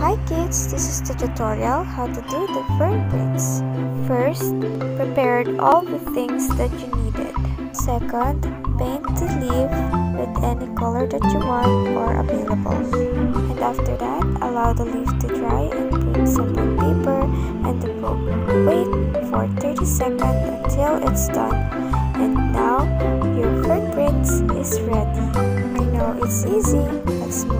Hi kids, this is the tutorial how to do the fern prints. First, prepared all the things that you needed. Second, paint the leaf with any color that you want or available. And after that, allow the leaf to dry and put some on paper and the book. Wait for 30 seconds until it's done. And now, your fern is ready. I know it's easy. Let's.